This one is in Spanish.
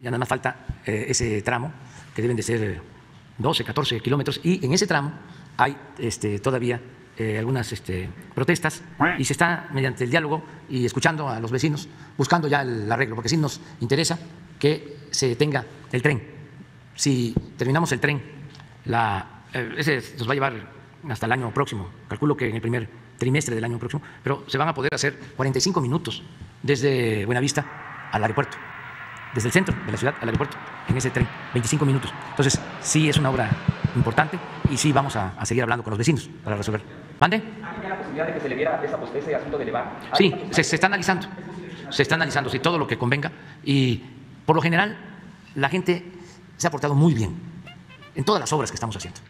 Ya nada más falta eh, ese tramo, que deben de ser 12, 14 kilómetros, y en ese tramo hay este, todavía eh, algunas este, protestas y se está, mediante el diálogo y escuchando a los vecinos, buscando ya el arreglo, porque sí nos interesa que se tenga el tren. Si terminamos el tren, la, eh, ese nos va a llevar hasta el año próximo, calculo que en el primer trimestre del año próximo, pero se van a poder hacer 45 minutos desde Buenavista al aeropuerto desde el centro de la ciudad al aeropuerto en ese tren, 25 minutos. Entonces, sí es una obra importante y sí vamos a, a seguir hablando con los vecinos para resolver. ¿Mande? ¿Hay la posibilidad de que se le viera esa, ese asunto de elevar? Sí, se, se está analizando. Se está analizando, sí, todo lo que convenga. Y por lo general, la gente se ha portado muy bien en todas las obras que estamos haciendo.